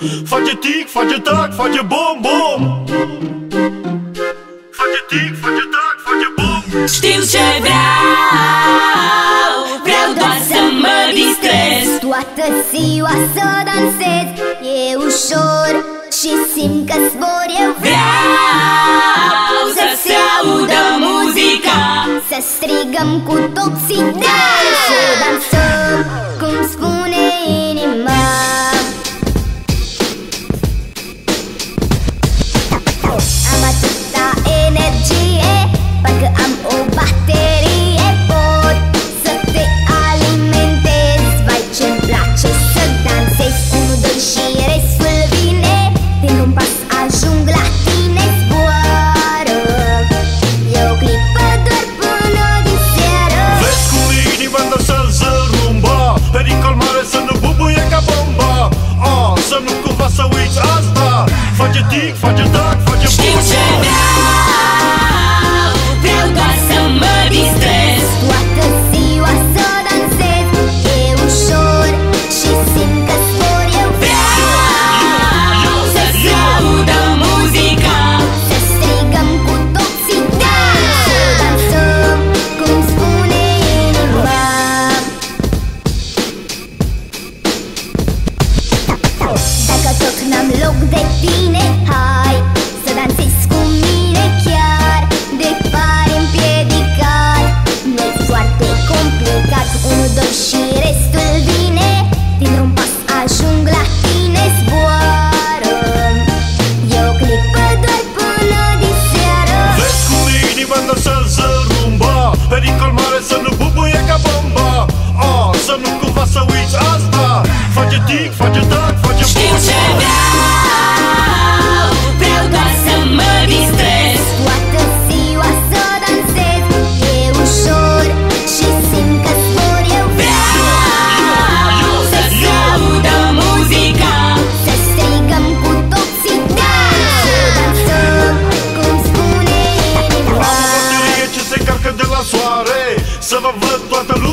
Face tic, face tac, face bom, bom. Face tic, face tac, face bom. Știu ce vreau Vreau doar să mă distrez. Toată ziua să dansez E ușor și simt că zbor Eu. Vreau să se audă muzica. Să strigăm cu toții Da! Să dansăm geek să rumba, Pericol mare să nu bubuie ca bomba. Oh, Să nu cumva să uiți asta. Face tic, face da never looked what